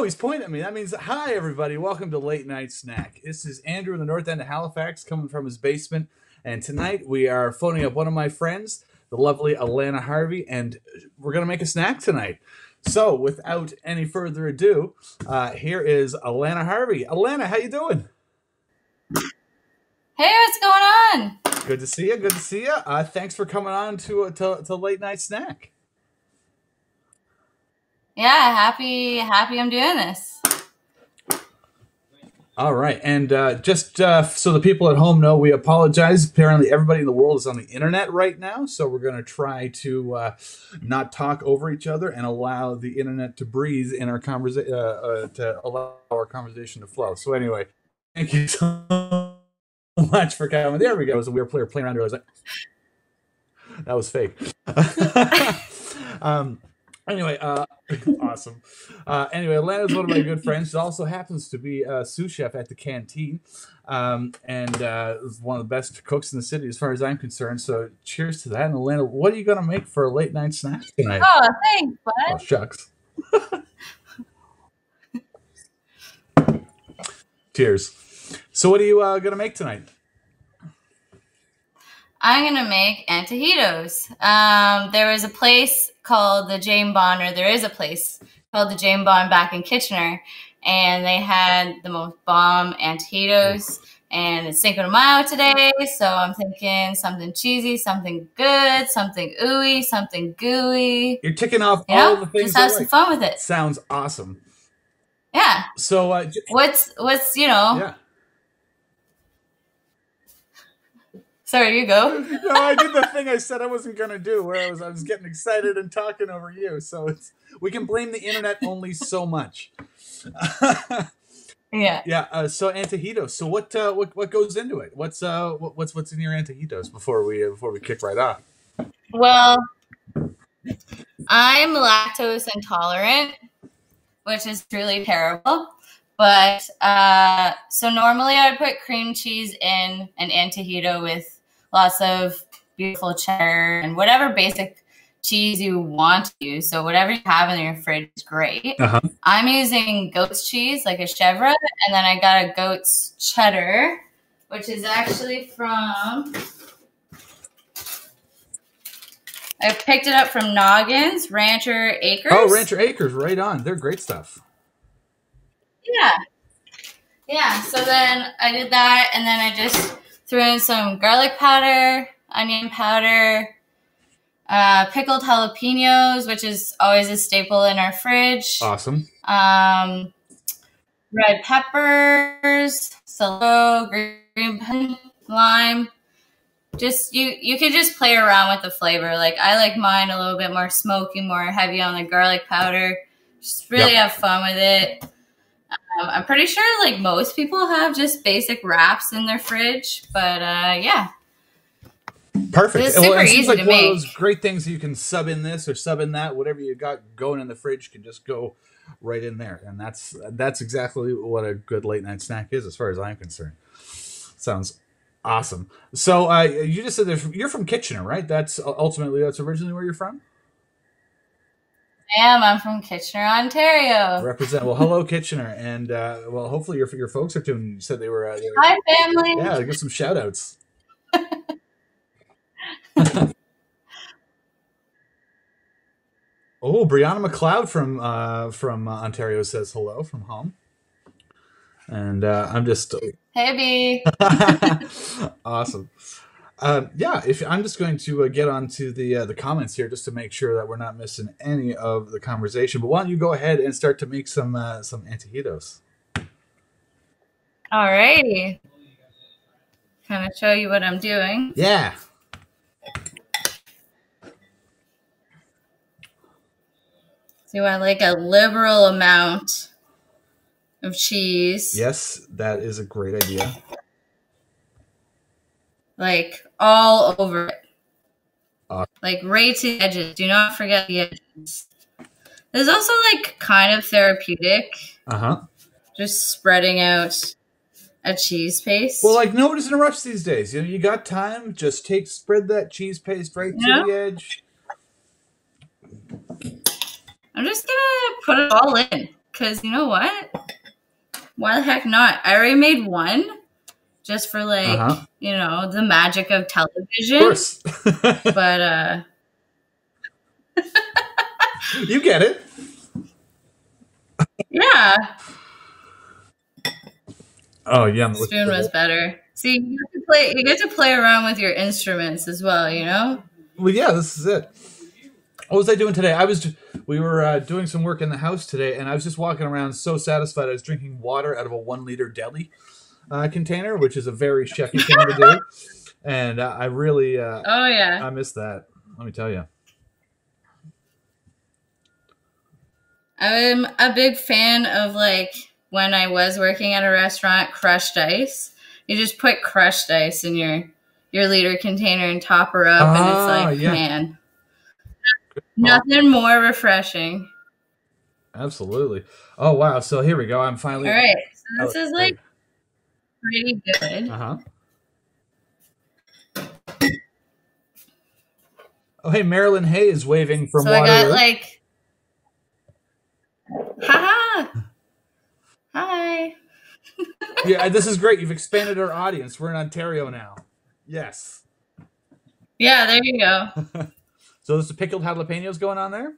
Oh, he's pointing at me. That means hi, everybody. Welcome to Late Night Snack. This is Andrew in the north end of Halifax, coming from his basement. And tonight we are phoning up one of my friends, the lovely Alannah Harvey, and we're gonna make a snack tonight. So, without any further ado, uh, here is Alannah Harvey. Alannah, how you doing? Hey, what's going on? Good to see you. Good to see you. Uh, thanks for coming on to, uh, to to Late Night Snack. Yeah, happy happy I'm doing this. All right, and uh, just uh, so the people at home know, we apologize. Apparently, everybody in the world is on the internet right now, so we're going to try to uh, not talk over each other and allow the internet to breathe in our conversation, uh, uh, to allow our conversation to flow. So, anyway, thank you so much for coming. There we go. So we were playing, playing around here. I was like, that was fake. um, Anyway, uh, awesome. Uh, anyway, Alannah's one of my good friends. She also happens to be a sous chef at the canteen, um, and uh, is one of the best cooks in the city, as far as I'm concerned. So, cheers to that. And Alannah, what are you gonna make for a late night snack tonight? Oh, thanks, bud. Oh, shucks. Cheers. So, what are you uh, gonna make tonight? I'm gonna make antojitos. Um, there was a place called the Jane Bond, or there is a place called the Jane Bond back in Kitchener, and they had the most bomb antojitos. And it's Cinco de Mayo today, so I'm thinking something cheesy, something good, something ooey, something gooey. You're ticking off You all know, the things. just have some like. fun with it. Sounds awesome. Yeah. So, uh, What's what's you know? yeah. Sorry, you go. no, I did the thing I said I wasn't gonna do, where I was I was getting excited and talking over you. So it's we can blame the internet only so much. Yeah. yeah. Uh, so antojitos. So what uh, what what goes into it? What's uh what, what's what's in your antojitos before we uh, before we kick right off? Well, I'm lactose intolerant, which is really terrible. But uh, so normally I would put cream cheese in an antojito with lots of beautiful cheddar and whatever basic cheese you want to use. So whatever you have in your fridge is great. Uh-huh. I'm using goat's cheese, like a chèvre, and then I got a goat's cheddar, which is actually from I picked it up from Noggins Ran-Cher Acres. Oh, Ran-Cher Acres, right on. They're great stuff. Yeah. Yeah. So then I did that, and then I just threw in some garlic powder, onion powder, uh, pickled jalapenos, which is always a staple in our fridge. Awesome. Um, red peppers, cilantro, green lime. Just you, you can just play around with the flavor. Like I like mine a little bit more smoky, more heavy on the garlic powder. Just really have fun with it. Um, I'm pretty sure like most people have just basic wraps in their fridge, but uh, yeah, Perfect. It's Well, super it seems easy like to one of make. those great things you can sub in this or sub in that. Whatever you got going in the fridge can just go right in there, and that's that's exactly what a good late night snack is, as far as I'm concerned. Sounds awesome. So uh, you just said you're from Kitchener, right? That's ultimately that's originally where you're from. I am. I'm from Kitchener, Ontario. Represent well. Hello, Kitchener, and uh, well, hopefully your your folks are tuning. You said they were. Uh, they were Hi, family. yeah, give some shout outs. oh, Brianna McLeod from uh, from uh, Ontario says hello from home, and uh, I'm just Hey, B. awesome. Uh, yeah, if I'm just going to uh, get onto the uh, the comments here just to make sure that we're not missing any of the conversation. But why don't you go ahead and start to make some uh, some antojitos? Alrighty. Kind of show you what I'm doing. Yeah. Do I like a liberal amount of cheese? Yes, that is a great idea. Like all over it. Uh. like right to the edges. Do not forget the edges. There's also like kind of therapeutic, Uh huh. just spreading out a cheese paste. Well, like nobody's in a rush these days. You know, you got time. Just take spread that cheese paste right Yeah. to the edge. I'm just gonna put it all in. Because you know what? Why the heck not? I already made one just for like, Uh-huh. you know, the magic of Of television. course. But uh you get it. yeah, Oh yeah. spoon was better. See, you get to play you get to play around with your instruments as well, you know? Well, yeah, this is it. What was I doing today? I was we were uh, doing some work in the house today, and I was just walking around so satisfied. I was drinking water out of a one liter deli uh, container, which is a very chefy thing to do, and uh, I really uh, Oh yeah. I miss that. Let me tell you. I'm a big fan of like when I was working at a restaurant, crushed ice. You just put crushed ice in your your liter container and top her up, and Ah, it's like, yeah. man, nothing more refreshing. Absolutely. Oh wow! So here we go. I'm finally. All right, so this Oh, is like pretty good. Uh huh. Oh hey, Marilyn Hayes waving from so I got like, haha, hi. yeah, this is great. You've expanded our audience. We're in Ontario now. Yes. Yeah, there you go. So there's the pickled jalapenos going on there.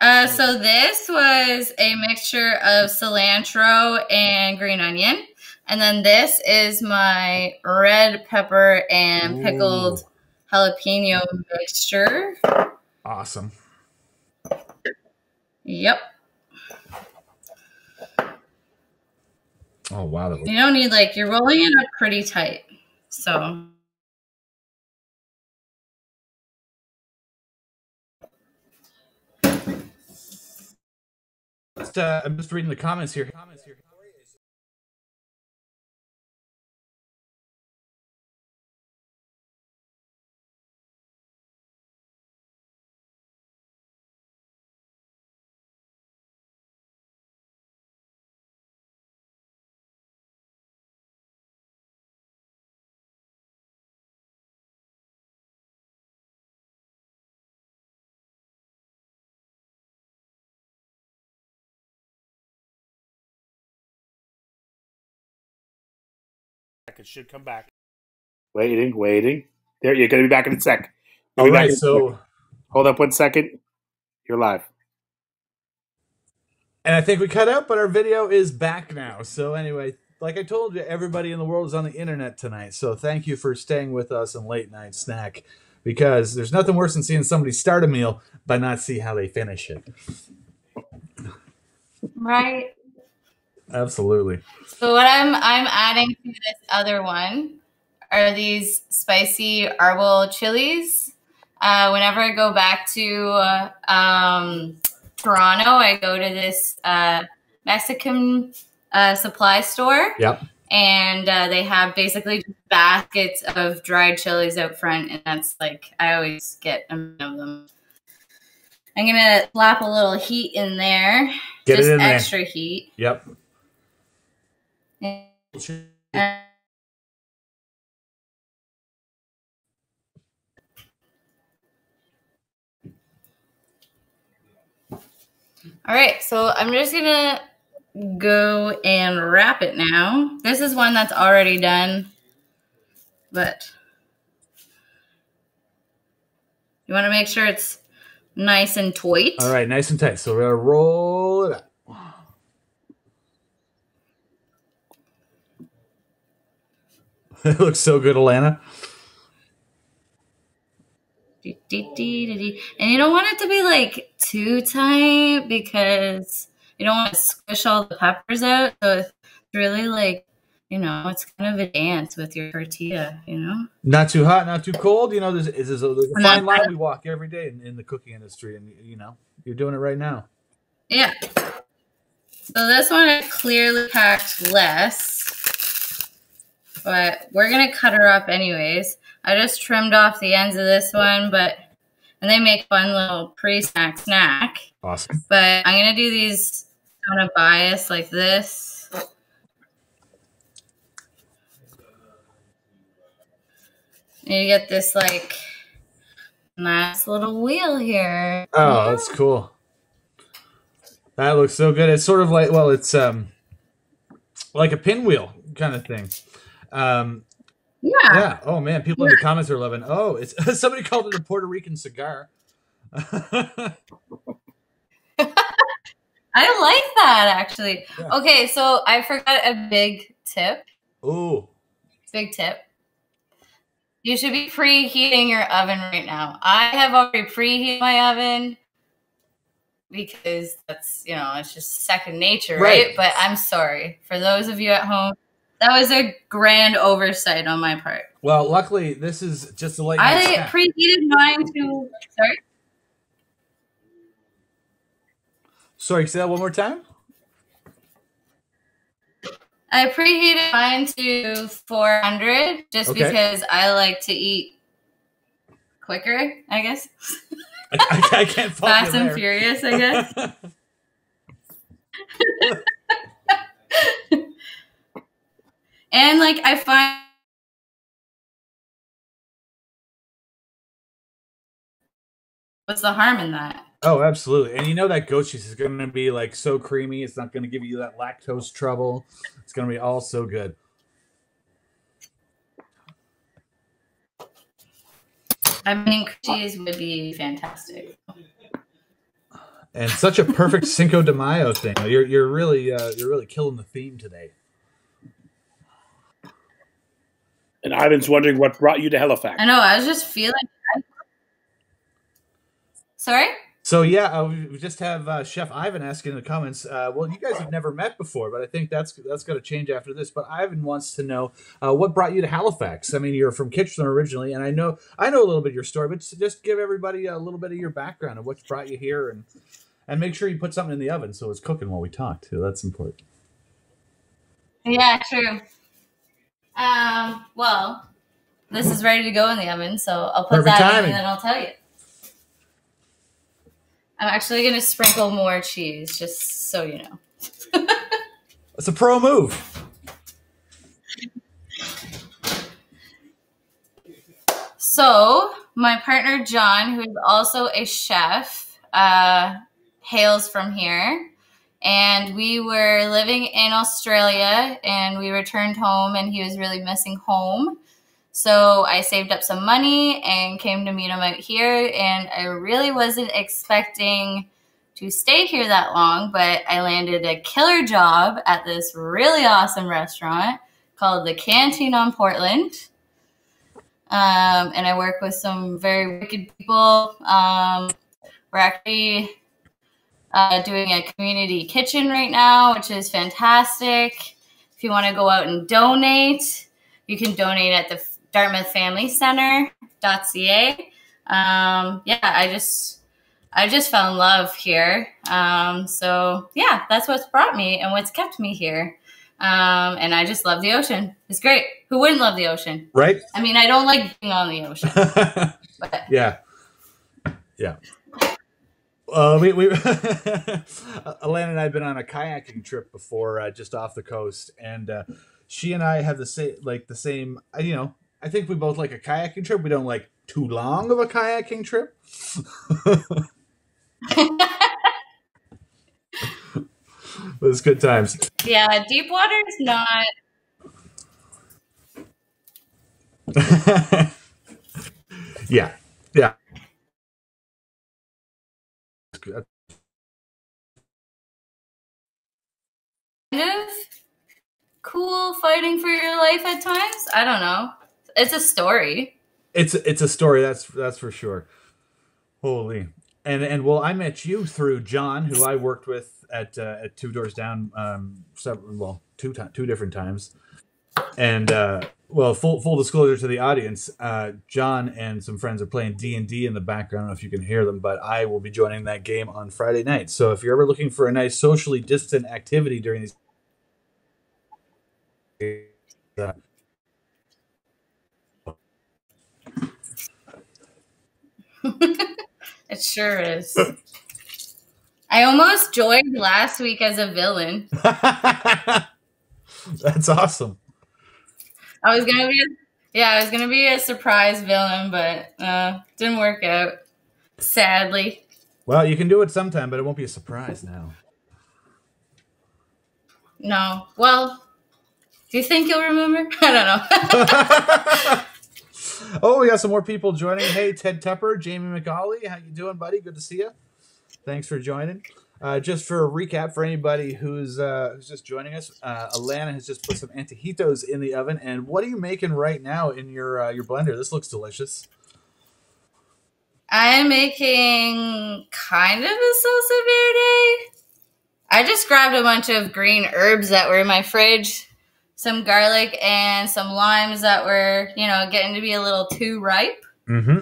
Uh, so this was a mixture of cilantro and green onion, and then this is my red pepper and pickled jalapeno mixture. Awesome. Yep. Oh wow, You don't need like you're rolling it up pretty tight. So Just, uh, I'm just reading the comments here. Comments here. It should come back. Waiting, waiting. There, you're going to be back in a sec. You'll All be back right, in a so hold up one second. You're live. and I think we cut out, but our video is back now. So anyway, like I told you, everybody in the world is on the internet tonight. So thank you for staying with us in late night snack, because there's nothing worse than seeing somebody start a meal but not see how they finish it. right. Absolutely. So what I'm I'm adding to this other one are these spicy arbol chilies. Uh, whenever I go back to uh, um, Toronto, I go to this uh, Mexican uh, supply store, Yep. and uh, they have basically baskets of dried chilies out front, and that's like I always get a of them. I'm gonna slap a little heat in there, Get just it in there. extra heat. Yep. All right, so I'm just gonna go and wrap it now. This is one that's already done, but you want to make sure it's nice and tight. All right, nice and tight. So we're gonna roll it up. it looks so good, Alannah. And you don't want it to be like too tight because you don't want to squish all the peppers out. So it's really like, you know, it's kind of a dance with your tortilla, you know? Not too hot, not too cold. You know, there's, there's, a, there's a fine line we walk every day in, in the cooking industry, and you know, you're doing it right now. Yeah. So this one I clearly packed less, but we're gonna cut her up anyways. I just trimmed off the ends of this one, but and they make fun little pre-snack snack. Awesome. But I'm gonna do these on a bias like this. And you get this like nice little wheel here. Oh, that's cool. That looks so good. It's sort of like well, it's um like a pinwheel kind of thing. Um Yeah. yeah. Oh man, people in the comments are loving. Oh, it's somebody called it a Puerto Rican cigar. I like that actually. Yeah. Okay, so I forgot a big tip. Ooh. Big tip. You should be preheating your oven right now. I have already preheated my oven because that's, you know, it's just second nature, right? Right. But I'm sorry. For those of you at home, that was a grand oversight on my part. Well, luckily this is just a late I preheated mine to sorry. Sorry, say that one more time. I preheated mine to 400 just Okay. because I like to eat quicker, I guess. I, I, I can't Fast and there. furious, I guess. and like I find What's the harm in that? oh, absolutely. And you know that goat cheese is going to be like so creamy. It's not going to give you that lactose trouble. It's going to be all so good. I mean, cheese would be fantastic. And such a perfect Cinco de Mayo thing. You're you're really uh, you're really killing the theme today. And Ivan's wondering what brought you to Halifax. I know. I was just feeling. Sorry. So yeah, uh, we we just have uh, Chef Ivan asking in the comments. Uh, well, you guys have never met before, but I think that's that's going to change after this. But Ivan wants to know uh, what brought you to Halifax. I mean, you're from Kitchener originally, and I know I know a little bit of your story, but just give everybody a little bit of your background of what brought you here, and and make sure you put something in the oven so it's cooking while we talk too. That's important. Yeah, true. Um. Well, this is ready to go in the oven, so I'll put Perfect that in and then I'll tell you. I'm actually gonna sprinkle more cheese, just so you know. It's a pro move. So, my partner John, who is also a chef, uh, hails from here. And we were living in Australia and we returned home, and he was really missing home. So, I saved up some money and came to meet him out here. And I really wasn't expecting to stay here that long, but I landed a killer job at this really awesome restaurant called the Canteen on Portland um, and I work with some very wicked people. Um, we're actually uh, doing a community kitchen right now, which is fantastic. If you want to go out and donate, you can donate at the Dartmouth Family Center.ca. Um, yeah, I just I just fell in love here. Um, so yeah, that's what's brought me and what's kept me here. Um, and I just love the ocean. It's great. Who wouldn't love the ocean? Right? I mean, I don't like being on the ocean, but yeah. Yeah. Uh, we, we Alannah and I have been on a kayaking trip before, uh, just off the coast, and uh, she and I have the same, like the same. uh, You know, I think we both like a kayaking trip. We don't like too long of a kayaking trip. it was good times. yeah, deep water is not. yeah, of cool fighting for your life at times. I don't know. It's a story. It's it's a story that's that's for sure. Holy and and well, I met you through John, who I worked with at uh, at Two Doors Down, um, several well two ti- two different times, and uh, well, full full disclosure to the audience, uh, John and some friends are playing D and D in the background. I don't know if you can hear them, but I will be joining that game on Friday night. So if you're ever looking for a nice socially distant activity during these. Uh, It sure is. I almost joined last week as a villain. That's awesome. I was gonna be, a, yeah, I was gonna be a surprise villain, but uh, didn't work out. Sadly. Well, you can do it sometime, but it won't be a surprise now. No. Well, do you think you'll remember? I don't know. oh, we got some more people joining. Hey, Ted Tupper, Jamie McCauley, how you doing, buddy? Good to see you. Thanks for joining. Uh, just for a recap for anybody who's uh, who's just joining us, uh, Alannah has just put some antojitos in the oven. And what are you making right now in your uh, your blender? This looks delicious. I'm making kind of a salsa verde. I just grabbed a bunch of green herbs that were in my fridge, some garlic and some limes that were, you know, getting to be a little too ripe. Mm-hmm.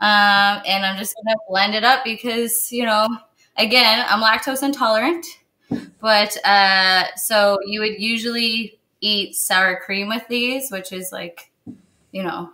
Um, and I'm just gonna blend it up because, you know, again, I'm lactose intolerant. But uh, so you would usually eat sour cream with these, which is like, you know,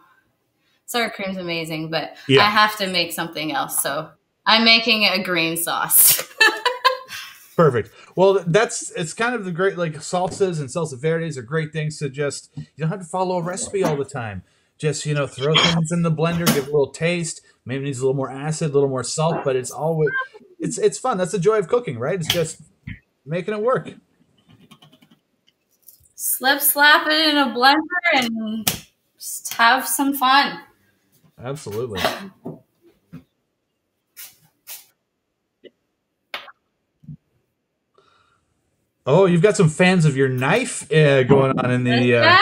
sour cream's amazing, but Yeah. I have to make something else. So I'm making a green sauce. Perfect. Well, that's it's kind of the great like salsas and salsa verdes are great things to just you don't have to follow a recipe all the time. Just you know, throw things in the blender, give a little taste. Maybe it needs a little more acid, a little more salt, but it's always it's it's fun. That's the joy of cooking, right? It's just making it work. Slip slap it in a blender and just have some fun. Absolutely. Oh, you've got some fans of your knife uh, going on in the. Uh,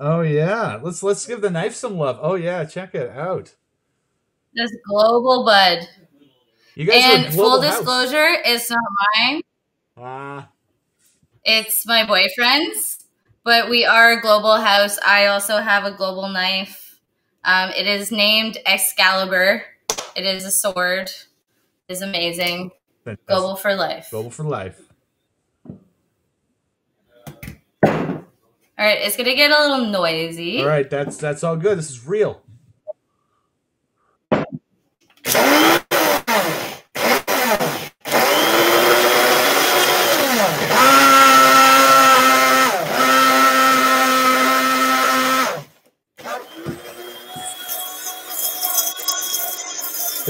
oh yeah, let's let's give the knife some love. Oh yeah, check it out. This global bud. You guys And full house. disclosure, it's not mine. Ah, It's my boyfriend's. But we are a global house. I also have a global knife. Um, it is named Excalibur. It is a sword. It is amazing. fantastic. Global for life. Global for life. All right, it's gonna get a little noisy. All right, that's that's all good. This is real.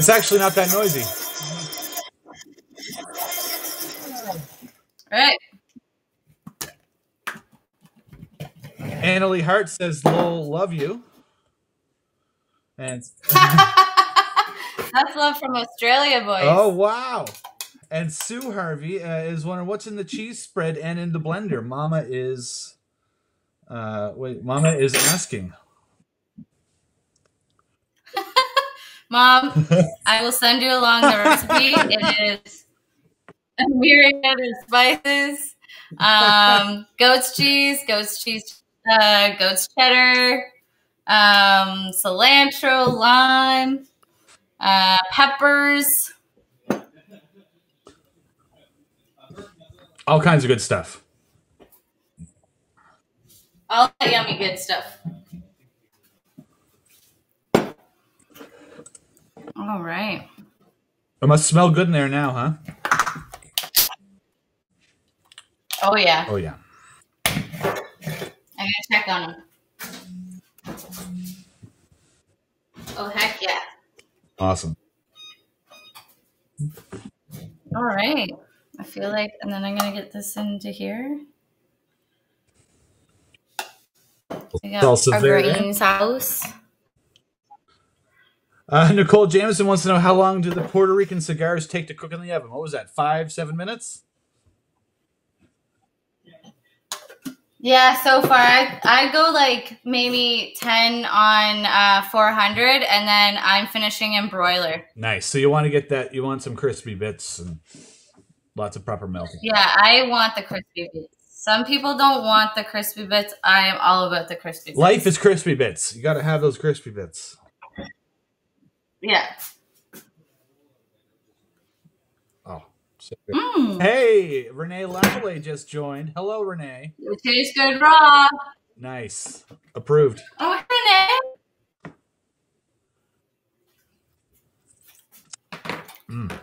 It's actually not that noisy. All right. Annalie Hart says, "Lol, love you." And That's love from Australia, boys. oh wow! And Sue Harvey uh, is wondering what's in the cheese spread and in the blender. Mama is, uh, wait, Mama is asking. Mom, I will send you along the recipe. It is a myriad of spices, um, goat's cheese, goat's cheese, uh, goat's cheddar, um, cilantro, lime, uh, peppers. All kinds of good stuff. All that yummy good stuff. All right. It must smell good in there now, huh? Oh yeah. Oh yeah. I'm gonna check on them. Oh heck yeah! Awesome. All right. I feel like, and then I'm gonna get this into here. We got our green sauce. Uh, Nicole Jameson wants to know how long do the Puerto Rican cigars take to cook in the oven? What was that? Five, seven minutes? Yeah, so far I, I go like maybe ten on uh, 400, and then I'm finishing in broiler. Nice. So you want to get that? You want some crispy bits and lots of proper melting. Yeah, I want the crispy bits. Some people don't want the crispy bits. I am all about the crispy bits. Life is crispy bits. You got to have those crispy bits. Yeah. Oh. so good. Mm, Hey, Renee Lavalley just joined. Hello, Renee. it tastes good raw. Nice. Approved. Oh, Renee. Mm.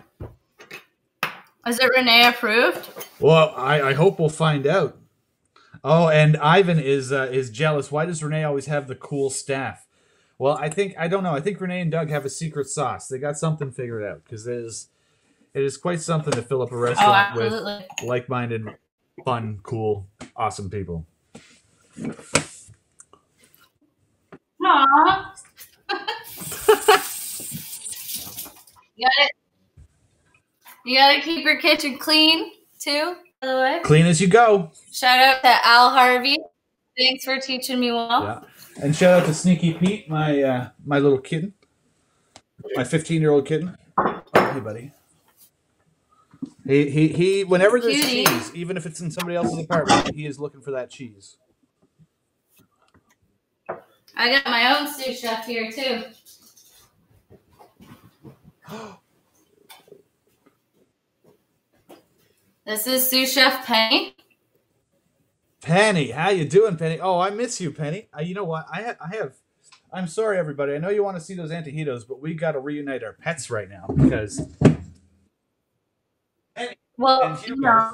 Is it Renee approved? Well, I, I hope we'll find out. Oh, and Ivan is uh, is jealous. Why does Renee always have the cool staff? Well, I think I don't know. I think Renee and Doug have a secret sauce. They got something figured out because it is it is quite something to fill up a Oh, restaurant with like-minded fun, cool, awesome people. Aww. you gotta, you gotta keep your kitchen clean too. By the way, Clean as you go. shout out to Al Harvey. Thanks for teaching me well. Yeah. And shout out to Sneaky Pete, my uh, my little kitten, my 15 year old kitten. Oh, hey, buddy. He, he, he, whenever there's Cutie. cheese, even if it's in somebody else's apartment, he is looking for that cheese. I got my own sous chef here too. This is sous chef Penny. Penny, how you doing, Penny? Oh, I miss you, Penny. Uh, you know what? I ha- I have. I'm sorry, everybody. I know you want to see those antojitos, but we got to reunite our pets right now because Well, you know,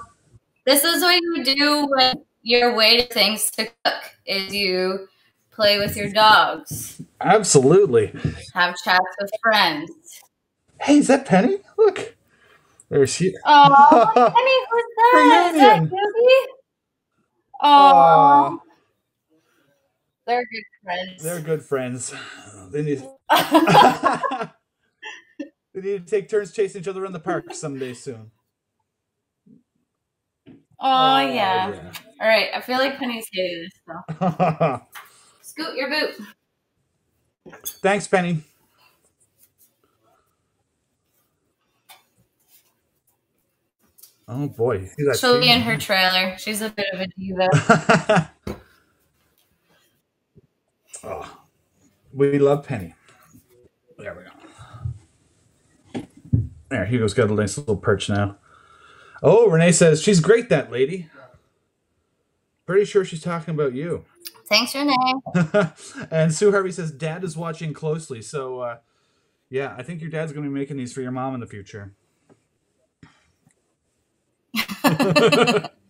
this is what you do when you're waiting things to cook. Is you play with your dogs, absolutely. have chats with friends. Hey, is that Penny? Look, there's she. Oh, Penny, who's that? Is that Reunion. Oh, they're good friends. they're good friends. They need. they need to take turns chasing each other around the park someday soon. oh yeah. All right, I feel like Penny's hating this though. Scoot your boot. Thanks, Penny. Oh boy, She'll be in her trailer. She's a bit of a diva. oh, we love Penny. There we go. There, Hugo's got a nice little perch now. Oh, Renee says she's great. That lady. Pretty sure she's talking about you. Thanks, Renee. and Sue Harvey says dad is watching closely. So, uh, yeah, I think your dad's going to be making these for your mom in the future.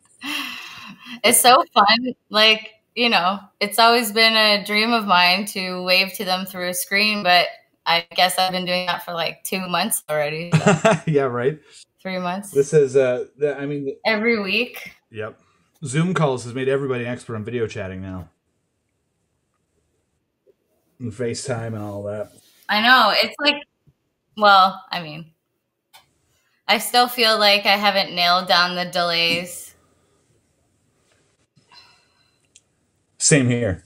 It's so fun. Like, you know, it's always been a dream of mine to wave to them through a screen, but I guess I've been doing that for like two months already. so yeah, right. three months. This is, uh, the, I mean, Every week. Yep. Zoom calls has made everybody an expert on video chatting now. And FaceTime and all that. I know. It's like, well, I mean, I still feel like I haven't nailed down the delays. Same here.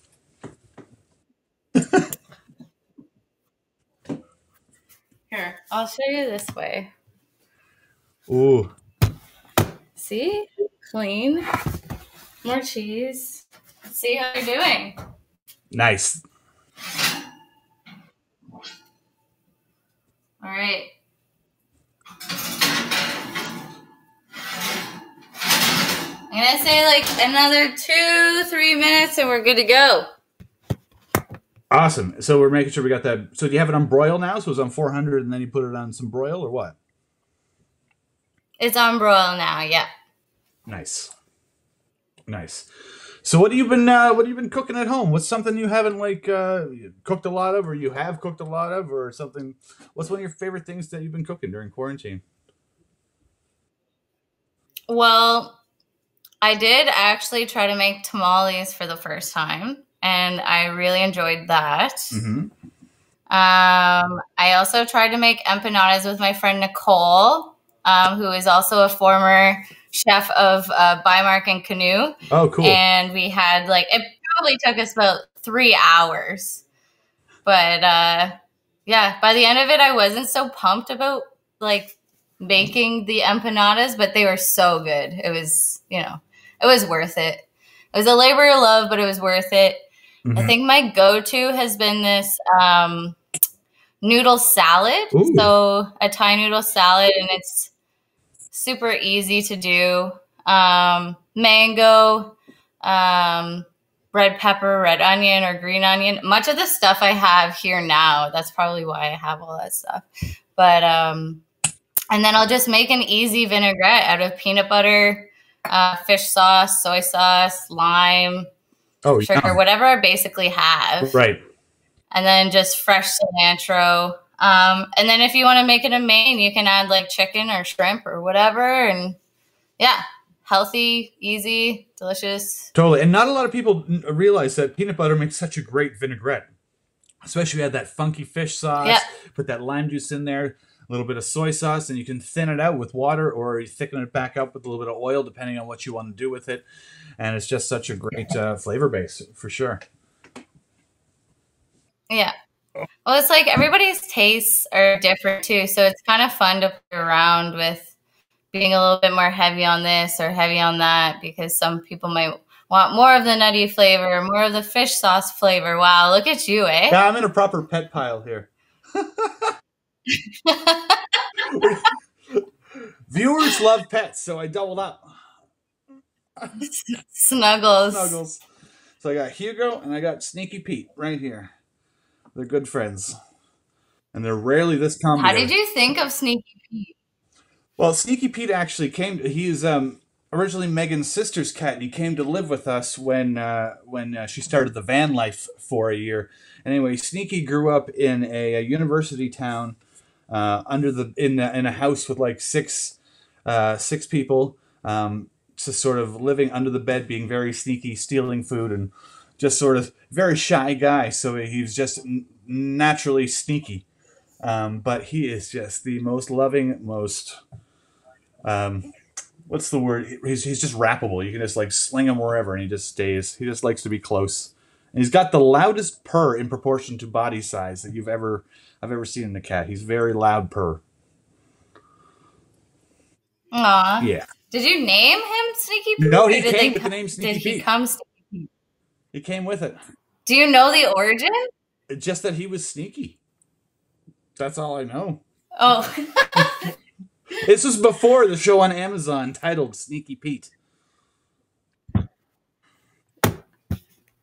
Here, I'll show you this way. Ooh. See? Clean. More cheese. See how you're doing. Nice. All right. I'm say like another two, three minutes and we're good to go. Awesome. So we're making sure we got that. So do you have it on broil now? So it's on 400 and then you put it on some broil or what? It's on broil now, yeah. Nice. Nice. So what have you been uh, what have you been cooking at home? What's something you haven't like uh, cooked a lot of or you have cooked a lot of or something what's one of your favorite things that you've been cooking during quarantine? Well, I did actually try to make tamales for the first time, and I really enjoyed that. Mm-hmm. Um, I also tried to make empanadas with my friend Nicole, um, who is also a former chef of uh, Bymark and Canoe. Oh, cool. And we had like, it probably took us about three hours. But uh, yeah, by the end of it, I wasn't so pumped about like making the empanadas, but they were so good. It was, you know, it was worth it. It was a labor of love, but it was worth it. I Mhm. think my go-to has been this um, noodle salad. Ooh. So a Thai noodle salad, and it's super easy to do. Um, mango, um, red pepper, red onion, or green onion. Much of the stuff I have here now. That's probably why I have all that stuff. But um, and then I'll just make an easy vinaigrette out of peanut butter, uh, fish sauce, soy sauce, lime oh, sugar, yum. whatever I basically have, Right. and then just fresh cilantro. Um, and then if you want to make it a main, you can add like chicken or shrimp or whatever, and yeah, healthy, easy, delicious. Totally. And not a lot of people realize that peanut butter makes such a great vinaigrette. Especially if you add that funky fish sauce, Yeah. put that lime juice in there, a little bit of soy sauce, and you can thin it out with water or you thicken it back up with a little bit of oil, depending on what you want to do with it. And it's just such a great uh, flavor base for sure. Yeah. Well, it's like everybody's tastes are different too, so it's kind of fun to play around with being a little bit more heavy on this or heavy on that because some people might want more of the nutty flavor, more of the fish sauce flavor. Wow, look at you, eh? Yeah, I'm in a proper pet pile here. Viewers love pets, so I doubled up. Snuggles. Snuggles. So I got Hugo and I got Sneaky Pete right here. They're good friends. And they're rarely this calm. How did you think of Sneaky Pete? Well, Sneaky Pete actually came. to, He's um, originally Megan's sister's cat, and he came to live with us when uh, when uh, she started the van life for a year. Anyway, Sneaky grew up in a, a university town uh, under the in a, in a house with like six uh, six people, um, just sort of living under the bed, being very sneaky, stealing food, and just sort of very shy guy. So he was just n- naturally sneaky. Um, but he is just the most loving, most um, what's the word? He's, he's just wrappable. You can just like sling him wherever, and he just stays. He just likes to be close. And he's got the loudest purr in proportion to body size that you've ever I've ever seen in a cat. He's very loud purr. Aw. Yeah, Did you name him Sneaky Pete? No, he came with the name Sneaky Did he Pete. come? Sneaky- he came with it. Do you know the origin? Just that he was sneaky. That's all I know. Oh, This was before the show on Amazon titled Sneaky Pete.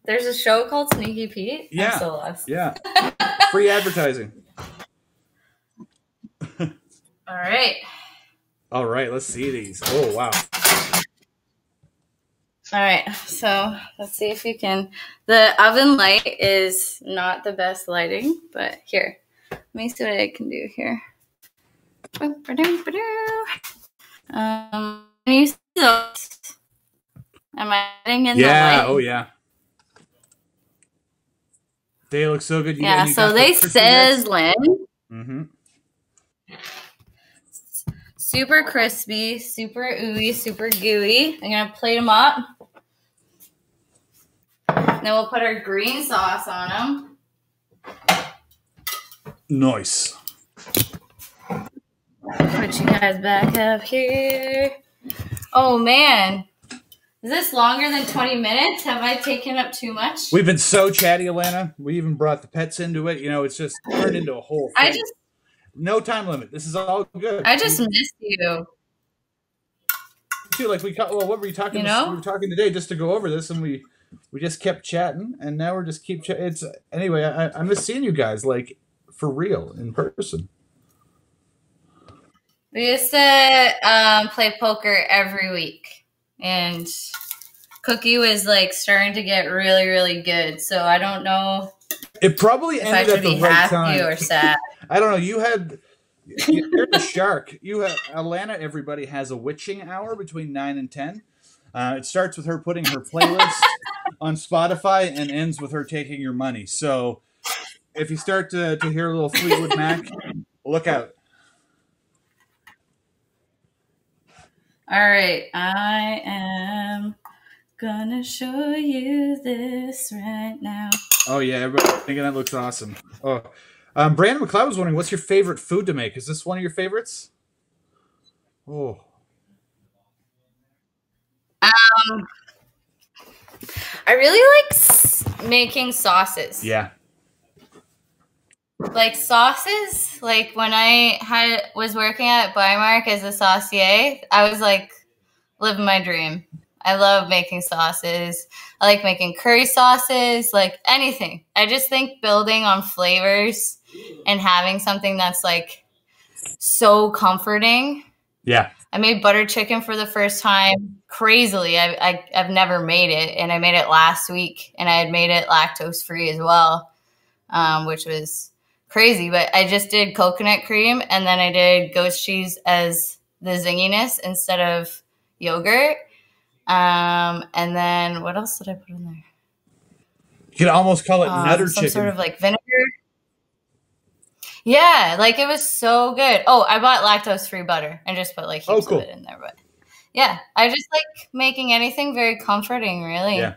There's a show called Sneaky Pete. Yeah. I'm so lost. Yeah, free advertising. All right. All right, let's see these. Oh wow. All right, so let's see if you can. The oven light is not the best lighting, but here, let me see what I can do here. Um, can you see those? Am I adding in Yeah. the light? Oh yeah. They look so good. You yeah. got- So they the crispy bits? sizzling, Mm-hmm. super crispy, super ooey, super gooey. I'm gonna plate them up. Then we'll put our green sauce on them. Nice. Put you guys back up here. Oh man. Is this longer than 20 minutes? Have I taken up too much? We've been so chatty, Alannah. We even brought the pets into it. You know, it's just turned into a whole. I just no time limit. This is all good. I just miss you. too. Like we, well, what were you talking? You know? we were talking today just to go over this, and we we just kept chatting, and now we're just keep. Ch- it's anyway. I, I miss seeing you guys like for real in person. We used to um, play poker every week, and Cookie was like starting to get really, really good. So I don't know It probably if I ended should at the right time. or sad. I don't know. You had you're the shark. You have Alannah. Everybody has a witching hour between nine and ten. Uh, it starts with her putting her playlist on Spotify and ends with her taking your money. So if you start to, to hear a little Fleetwood Mac, look out. All right, I am gonna show you this right now. Oh yeah, everybody thinking that looks awesome. Oh, um, Brandon McLeod was wondering, what's your favorite food to make? Is this one of your favorites? Oh, Um, I really like making sauces. yeah. Like sauces like when i had was working at Bymark as a saucier i was like living my dream i love making sauces i like making curry sauces like anything i just think building on flavors and having something that's like so comforting Yeah. I made butter chicken for the first time crazily. I, I, I've never made it, and I made it last week, and I had made it lactose free as well, um, which was crazy. But I just did coconut cream, and then I did goat's cheese as the zinginess instead of yogurt, Um, and then what else did I put in there? You could almost call it Um, nutter some chicken. sort of like vinegar. Yeah, like it was so good. Oh, I bought lactose free butter and just put like heaps Oh, cool. of it in there. But yeah, I just like making anything very comforting, really. Yeah.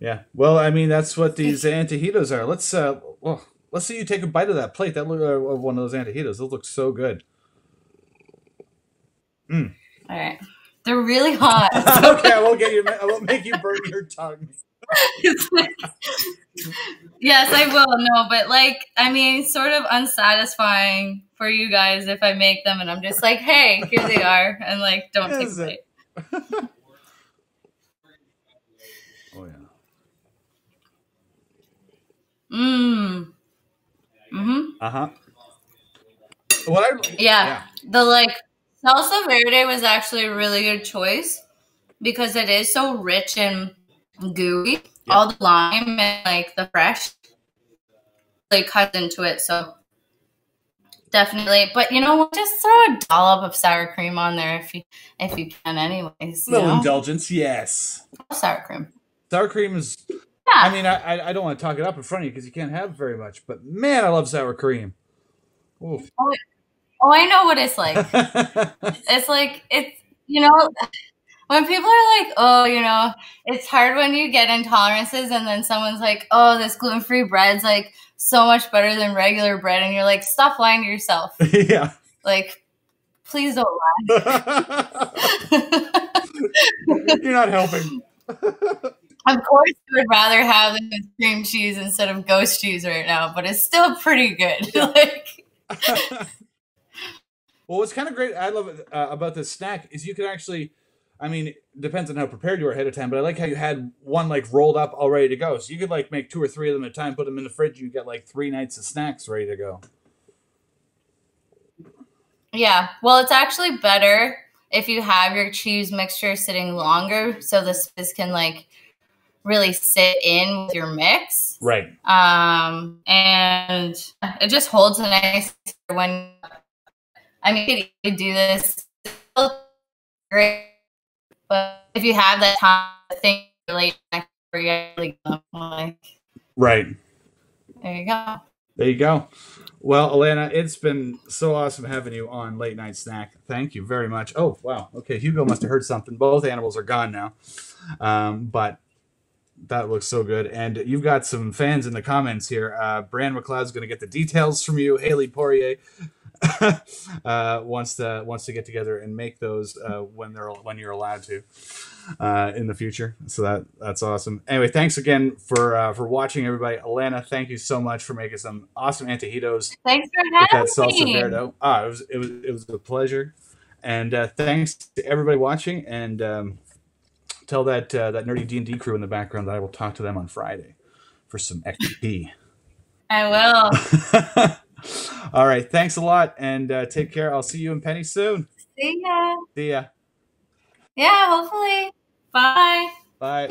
yeah. Well, I mean, that's what these antojitos are. Let's uh, well, let's see you take a bite of that plate. That look uh, of one of those antojitos. Those look so good. All right. They're really hot. okay, I won't get you. I won't make you burn your tongue. yes, I will. No, but like, I mean, sort of unsatisfying for you guys if I make them and I'm just like, hey, here they are, and like, don't take a it? bite. Oh yeah. Mmm. Mm-hmm. Uh huh. What I Yeah. Yeah. The like salsa verde was actually a really good choice because it is so rich and gooey. All the lime and like the fresh like cuts into it. So definitely. But you know what? Just throw a dollop of sour cream on there if you if you can anyways. You little know? indulgence, yes. sour cream. Sour cream is. Yeah. I mean, I I- don't want to talk it up in front of you because you can't have very much. But man, I love sour cream. Oof. oh, oh I know what it's like. it's like it's you know when people are like oh you know it's hard when you get intolerances and then someone's like oh this gluten-free bread's like so much better than regular bread and you're like stop lying to yourself yeah. like please don't lie You're not helping. Of course i would rather have with cream cheese instead of goat's cheese right now but it's still pretty good like well, what's kind of great, I love uh, about this snack is you can actually, I mean, depends on how prepared you are ahead of time, but I like how you had one like rolled up all ready to go. So you could like make two or three of them at a time, put them in the fridge, you get like three nights of snacks ready to go. Yeah, well, it's actually better if you have your cheese mixture sitting longer, so the spice can like really sit in with your mix. Right. Um, and it just holds a nice when. I mean, you could do this great, but if you have that time, I think late next really like Right. there you go. There you go. Well, Alannah, it's been so awesome having you on Late Night Snack. Thank you very much. Oh, wow. Okay, Hugo must have heard something. Both animals are gone now. Um, but that looks so good. And you've got some fans in the comments here. Uh, Brand McLeod's going to get the details from you. Haley Poirier uh, wants to wants to get together and make those uh, when they're when you're allowed to uh, in the future. So that that's awesome. Anyway, thanks again for uh, for watching, everybody. Alannah, thank you so much for making some awesome antojitos Thanks for with that having salsa me. verde. Ah, it was it was it was a pleasure. And uh, thanks to everybody watching. And um, tell that uh, that nerdy D and D crew in the background that I will talk to them on Friday for some XP. I will. All right, thanks a lot, and uh, take care. I'll see you in Penny soon. See ya. See ya. Yeah, hopefully. Bye. Bye.